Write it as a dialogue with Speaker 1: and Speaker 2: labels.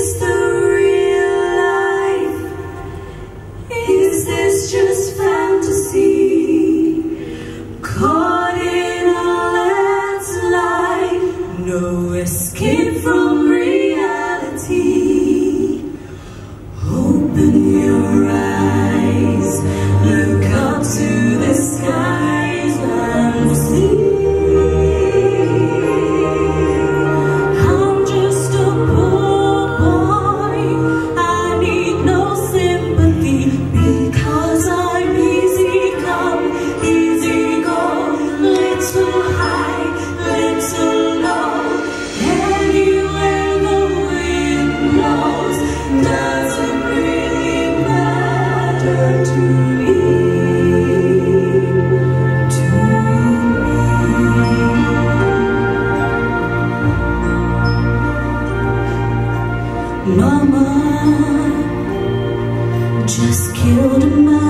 Speaker 1: this Mama just killed a man,